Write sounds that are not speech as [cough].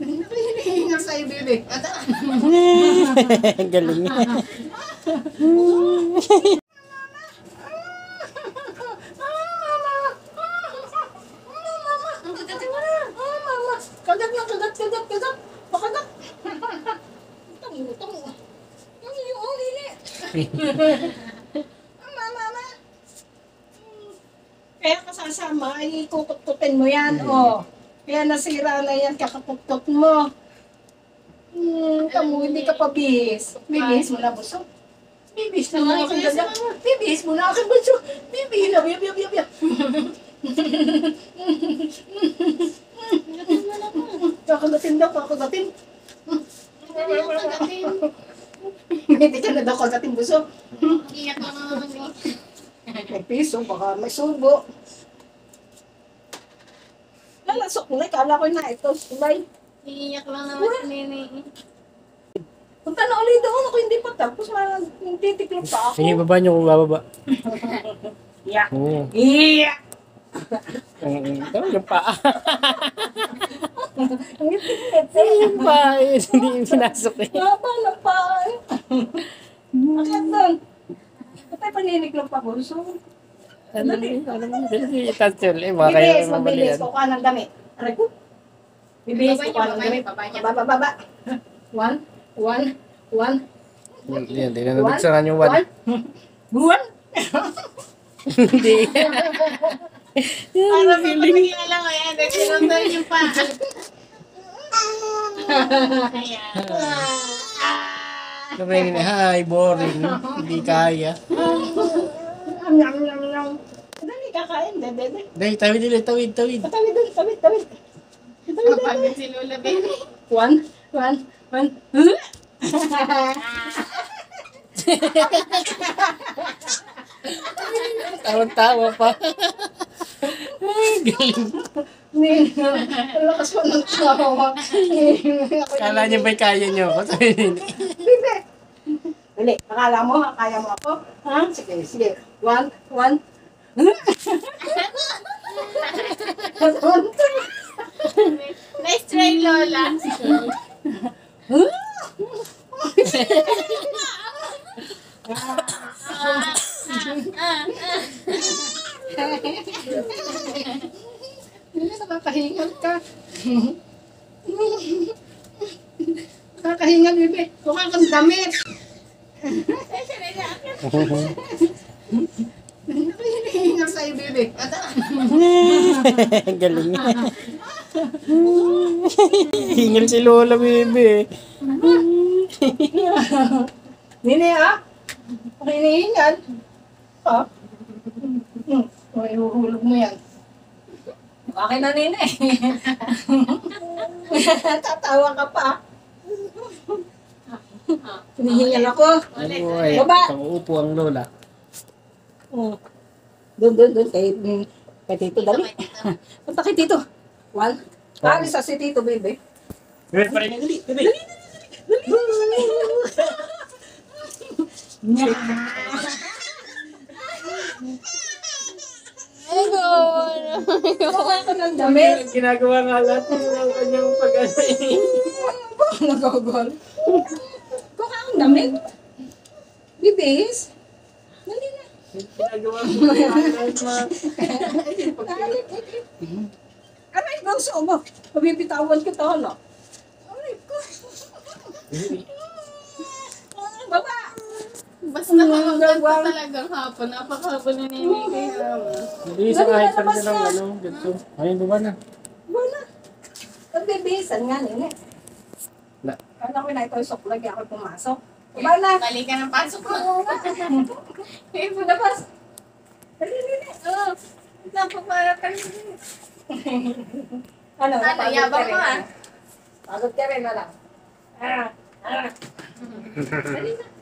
Hinihingal sa'yo, baby. [laughs] Galing. Kagat na, kagat, kagat, kagat. Pakagat. Tango, tango. Yung yung uli [laughs] ni. Mama, mama. Kaya ka sasama, ay kukutkutin mo yan, oh. Kaya nasira na yan, kakakutkut mo. Hmm, kamu, hindi ka pa bihis. Bibihis mo na busog. Bibihis mo na aking ganda. Bibihis mo na aking busog. Bibihis na, bib, bib, bib, bib. Kakagatin daw, kakagatin. Hindi ka na daw kagatin busog. Iyak eh. May piso, baka may subo. Lalasok na, kala ko na ito, sulay. Iyak lang naman si Nene. Punta na ulit doon ako, hindi pa tapos, titiklop pa ako. Sige, baba niyo kung bababa. Yeah. Oo. Yeah! Mm, Tama yung paa. Ang ngiti-ngiti. Yung paa, eh, hindi yung pinasok eh. Haba na pa. Akit doon. Patay paniniklop pa ko. Ano ano mo, dali, touch yun. Eh, baka kayo bibilis, mabilis. yan. Kukuha ng damit. Aray ko. Bibilis, Baba niya, kukuha ng baba damit. niya, baba niya. Baba, baba. One, one, one, Yan, yan, di na nabigsangan yung one. one. One. Hindi. Para sa pagkakila lang ko yan. Dahil sinundan yung pa. Ayan. Sabi niya, hi, boring. Hindi kaya. Am, yum. Dali, kakain. Dali, dali. Dahil, tawid nila, tawid, tawid. Tawid, tawid, tawid, tawid. Tawid, tawid. Kapag si Lola Baby. One, one, one. Tawang-tawa pa. Ay, galing. Lakas mo ng tawa. Kala niya ba'y kaya niyo ako? Sabi niya, Bibi! Dali, akala mo, kaya mo ako? Ha? Sige, sige. One, one. Nice try, Lola. Hindi, nakakahingal ka. Nakakahingal, Bibi. Mukha kang damit. [laughs] Bibi. galing. [laughs] [laughs] Hingal si Lola, bebe. [laughs] Nini, ha? Hinihingal. Ha? Hmm. May huhulog mo yan. Akin na, Nini. Tatawa ka pa. Hinihingal ako. Baba. pang upo ang Lola. Oh. Doon, doon, doon. Kay, mm, kay Tito, dali. [laughs] Punta kay Tito. One. Alis sa si Tito, baby. Bebe, pa rin. Dali, dali. Kuha ko ng damit. Ginagawa nga lahat ng kanyang pag-ano [laughs] eh. Nagogol. Kuha akong damit. Bibis. Na. Ginagawa ko mga... Aray gusto mo. Pabibitawan kita, ano? Aray ko. Baba. Basta hanggang pa talagang hapon. Napakahapon ni Nene kaya. Hindi, sa kahit pa rin ng ano, ganito. Ayun, baba na. Wala. Pagbibisan nga, nene. Na. Kala ko na ito yung suklagi ako pumasok. Baba na. Mali ka ng pasok mo. Eh, labas. Dali, nene. Oo. Napaparating. Ano, Ano, napagod yabang mo, ah. ano? Pagod ka rin, wala. Ah, ah. [laughs] Dali na.